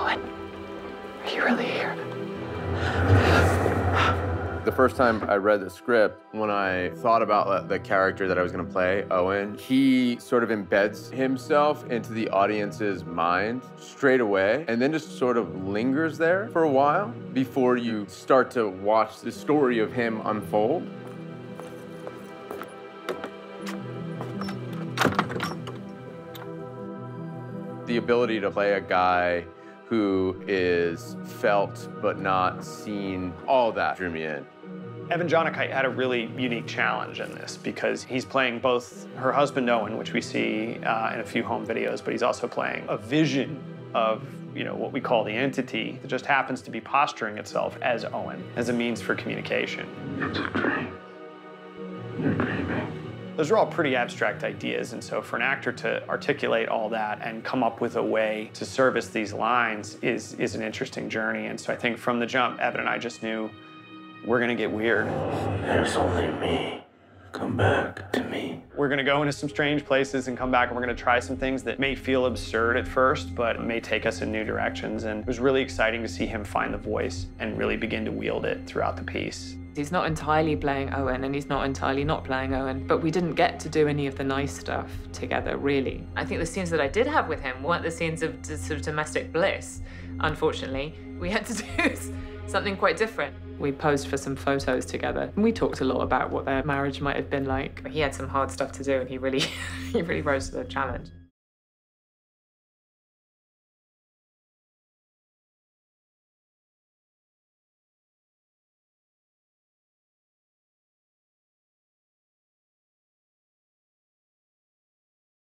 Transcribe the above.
Are you really here? The first time I read the script, when I thought about the character that I was going to play, Owen, he sort of embeds himself into the audience's mind straight away and then just sort of lingers there for a while before you start to watch the story of him unfold. The ability to play a guy who is felt but not seen, all that drew me in. Evan Jonigkeit had a really unique challenge in this because he's playing both her husband Owen, which we see uh, in a few home videos, but he's also playing a vision of you know what we call the entity that just happens to be posturing itself as Owen as a means for communication. It's a dream. Those are all pretty abstract ideas, and so for an actor to articulate all that and come up with a way to service these lines is, is an interesting journey. And so I think from the jump, Evan and I just knew we're gonna get weird. There's only me. Come back to me. We're gonna go into some strange places and come back and we're gonna try some things that may feel absurd at first, but may take us in new directions. And it was really exciting to see him find the voice and really begin to wield it throughout the piece. He's not entirely playing Owen and he's not entirely not playing Owen, but we didn't get to do any of the nice stuff together, really. I think the scenes that I did have with him weren't the scenes of sort of domestic bliss, unfortunately. We had to do something quite different. We posed for some photos together and we talked a lot about what their marriage might have been like. He had some hard stuff to do and he really, he really rose to the challenge.